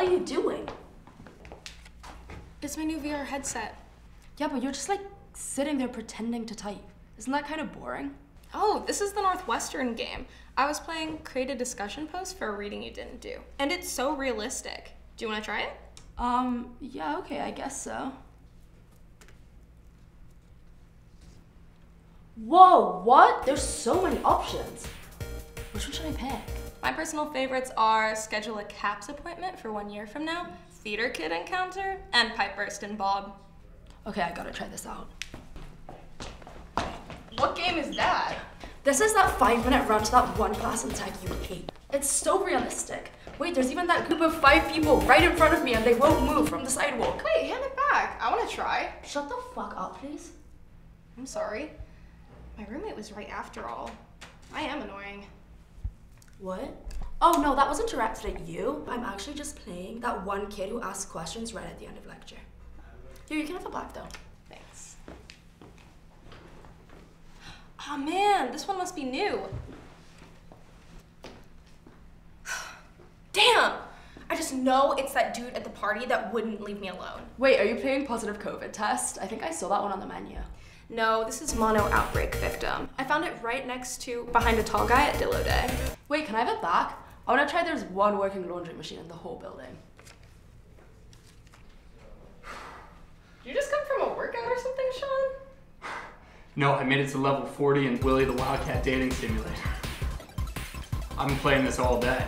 are you doing? It's my new VR headset. Yeah, but you're just like sitting there pretending to type. Isn't that kind of boring? Oh, this is the Northwestern game. I was playing create a discussion post for a reading you didn't do. And it's so realistic. Do you want to try it? Um, yeah, okay, I guess so. Whoa, what? There's so many options. Which one should I pick? My personal favorites are schedule a CAPS appointment for one year from now, theater kid encounter, and pipe burst and Bobb. Okay, I gotta try this out. What game is that? This is that five minute run to that one class in tech you hate. It's so realistic. Wait, there's even that group of five people right in front of me and they won't move from the sidewalk. Wait, hand it back. I want to try. Shut the fuck up, please. I'm sorry. My roommate was right after all. I am annoying. What? Oh no, that wasn't directed at you. I'm actually just playing that one kid who asks questions right at the end of lecture. Here, you can have a black though. Thanks. Oh man, this one must be new. Damn! I just know it's that dude at the party that wouldn't leave me alone. Wait, are you playing positive COVID test? I think I saw that one on the menu. No, this is mono outbreak victim. I found it right next to behind a tall guy at Dillo Day. Wait, can I have it back? I wanna try there's one working laundry machine in the whole building. Did you just come from a workout or something, Sean? No, I made it to level 40 in Willie the Wildcat dating simulator. I've been playing this all day.